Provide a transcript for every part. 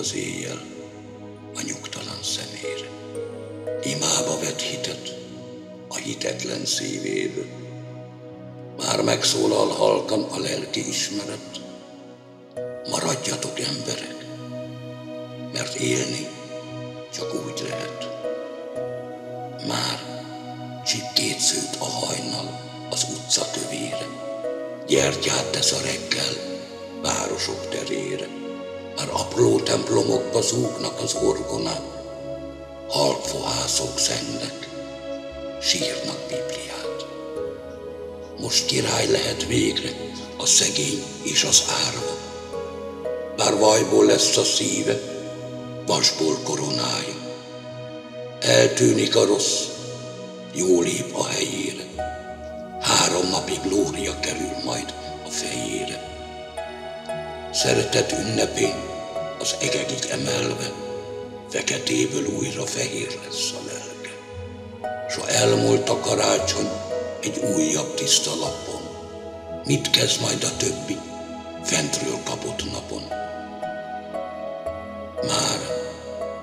az éjjel a nyugtalan szemére. Imába vett hitet a hitetlen szívébe. Már megszólal halkan a lelki ismeret. Maradjatok emberek, mert élni csak úgy lehet. Már csipkét szőtt a hajnal az utca tövére. Gyertyát tesz a reggel városok terére. Már apró templomokba zúgnak az orgonák, halk fohászok zengnek, sírnak Bibliát. Most király lehet végre a szegény és az árva. Bár vajból lesz a szíve, vasból koronája. Eltűnik a rossz, jó lép a helyére. Három napig glória kerül Szeretet ünnepén az egekig emelve, feketéből újra fehér lesz a lelke. S ha elmúlt a karácsony egy újabb tiszta lapon, mit kezd majd a többi fentről kapott napon? Már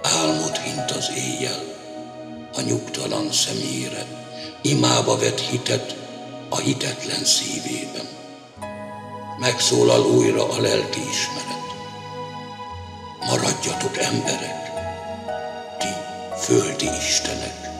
álmod hint az éjjel, a nyugtalan szemére, imába vett hitet a hitetlen szívében. Megszólal újra a lelki ismeret. Maradjatok emberek, ti földi istenek,